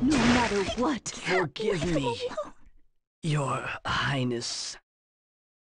No matter what. Forgive me, Your Highness.